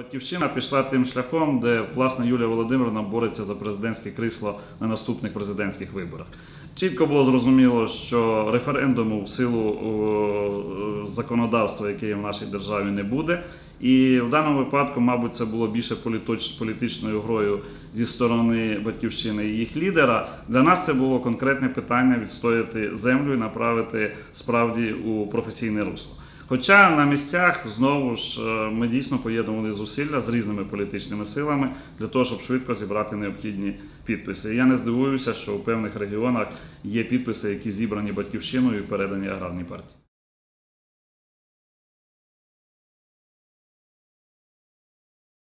Батьківщина пішла тим шляхом, де власне Юлія Володимирівна бореться за президентське крісло на наступних президентських виборах. Чітко було зрозуміло, що референдуму в силу законодавства, яке є в нашій державі, не буде. І в даному випадку, мабуть, це було більше політичною грою зі сторони батьківщини і їх лідера. Для нас це було конкретне питання відстояти землю і направити справді у професійне русло. Хоча на місцях знову ж е, ми дійсно поєднували зусилля з різними політичними силами для того, щоб швидко зібрати необхідні підписи. І я не здивуюся, що у певних регіонах є підписи, які зібрані батьківщиною і передані аграрній партії.